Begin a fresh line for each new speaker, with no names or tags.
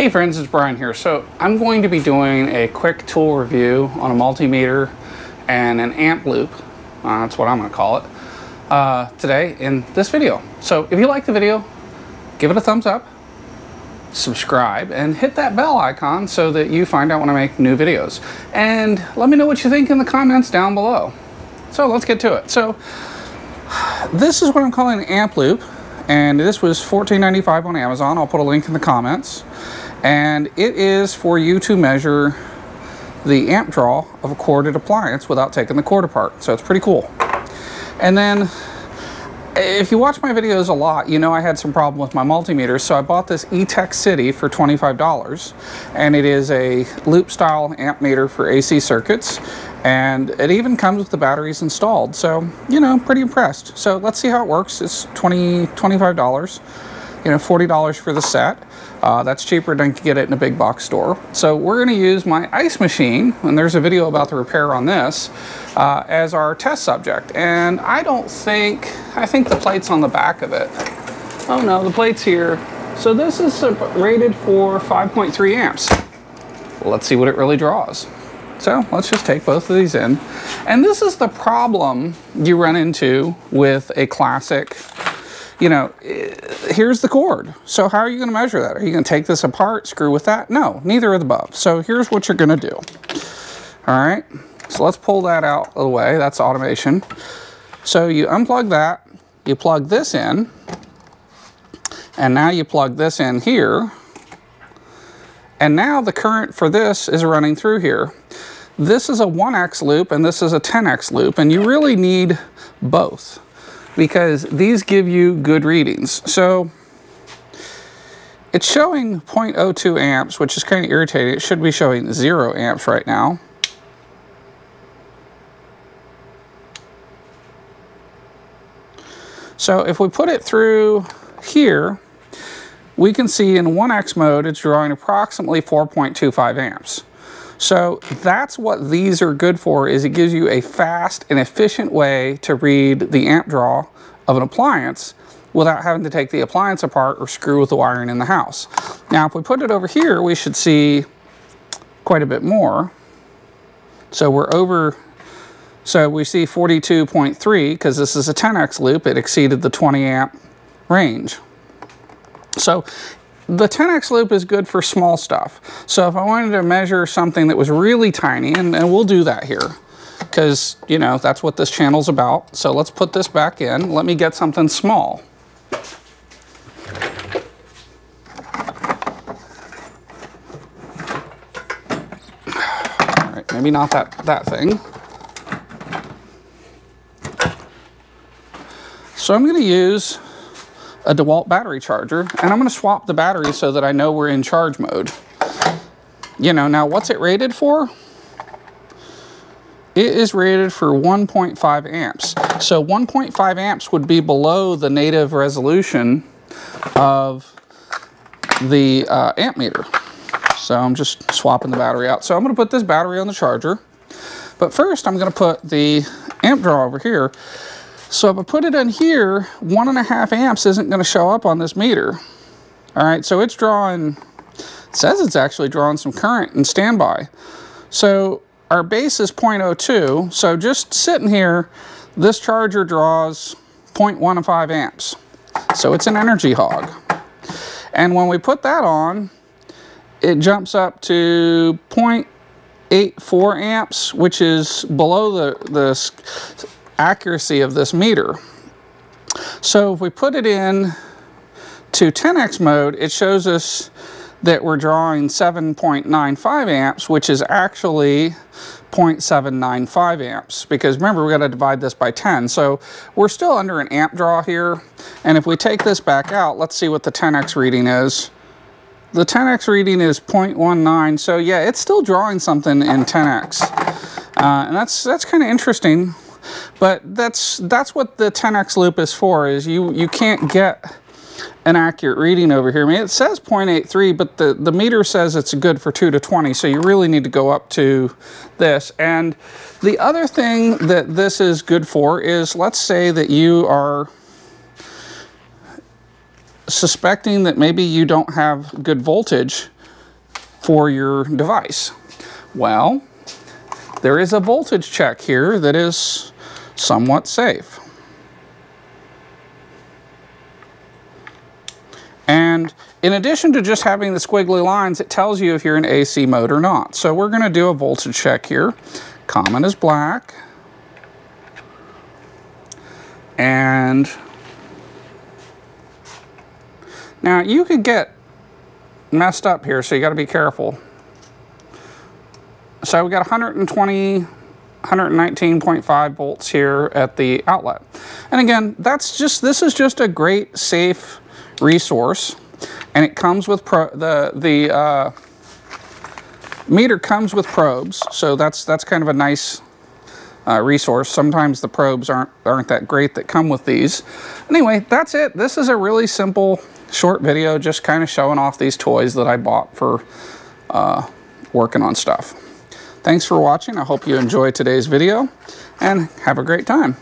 Hey friends, it's Brian here. So I'm going to be doing a quick tool review on a multimeter and an amp loop. Uh, that's what I'm going to call it uh, today in this video. So if you like the video, give it a thumbs up, subscribe, and hit that bell icon so that you find out when I make new videos. And let me know what you think in the comments down below. So let's get to it. So this is what I'm calling an amp loop and this was $14.95 on Amazon. I'll put a link in the comments. And it is for you to measure the amp draw of a corded appliance without taking the cord apart. So it's pretty cool. And then if you watch my videos a lot, you know I had some problem with my multimeter, so I bought this Etekcity for $25, and it is a loop style amp meter for AC circuits, and it even comes with the batteries installed, so, you know, pretty impressed. So let's see how it works. It's 20 $25 you know, $40 for the set. Uh, that's cheaper than to get it in a big box store. So we're going to use my ice machine, and there's a video about the repair on this, uh, as our test subject. And I don't think, I think the plate's on the back of it. Oh no, the plate's here. So this is rated for 5.3 amps. Let's see what it really draws. So let's just take both of these in. And this is the problem you run into with a classic you know, eh, here's the cord. So how are you going to measure that? Are you going to take this apart, screw with that? No, neither of the above. So here's what you're going to do. All right, so let's pull that out of the way. That's automation. So you unplug that, you plug this in, and now you plug this in here. And now the current for this is running through here. This is a 1x loop and this is a 10x loop, and you really need both because these give you good readings. So it's showing 0.02 amps, which is kind of irritating. It should be showing zero amps right now. So if we put it through here, we can see in 1x mode, it's drawing approximately 4.25 amps. So that's what these are good for is it gives you a fast and efficient way to read the amp draw of an appliance without having to take the appliance apart or screw with the wiring in the house. Now if we put it over here we should see quite a bit more. So we're over, so we see 42.3 because this is a 10x loop, it exceeded the 20 amp range. So the 10x loop is good for small stuff. So if I wanted to measure something that was really tiny, and, and we'll do that here, because, you know, that's what this channel's about. So let's put this back in. Let me get something small. All right, maybe not that, that thing. So I'm going to use a DeWalt battery charger, and I'm going to swap the battery so that I know we're in charge mode. You know, now what's it rated for? It is rated for 1.5 amps. So 1.5 amps would be below the native resolution of the uh, amp meter. So I'm just swapping the battery out. So I'm going to put this battery on the charger. But first I'm going to put the amp draw over here. So if I put it in here, one and a half amps isn't going to show up on this meter. All right, so it's drawing, it says it's actually drawing some current in standby. So our base is 0.02, so just sitting here, this charger draws 0.15 amps. So it's an energy hog. And when we put that on, it jumps up to 0.84 amps, which is below the, the accuracy of this meter. So if we put it in to 10x mode, it shows us that we're drawing 7.95 amps, which is actually 0.795 amps. Because remember, we got to divide this by 10. So we're still under an amp draw here. And if we take this back out, let's see what the 10x reading is. The 10x reading is 0.19. So yeah, it's still drawing something in 10x. Uh, and that's, that's kind of interesting. But that's that's what the 10x loop is for, is you, you can't get an accurate reading over here. I mean, it says 0.83, but the, the meter says it's good for 2 to 20, so you really need to go up to this. And the other thing that this is good for is, let's say that you are suspecting that maybe you don't have good voltage for your device? Well, there is a voltage check here that is somewhat safe. And in addition to just having the squiggly lines, it tells you if you're in AC mode or not. So we're going to do a voltage check here. Common is black. And now you could get messed up here, so you got to be careful. So we got 120, 119.5 volts here at the outlet. And again, that's just, this is just a great, safe resource. And it comes with pro the, the uh, meter comes with probes. So that's, that's kind of a nice uh, resource. Sometimes the probes aren't, aren't that great that come with these. Anyway, that's it. This is a really simple short video just kind of showing off these toys that I bought for uh, working on stuff. Thanks for watching. I hope you enjoyed today's video and have a great time.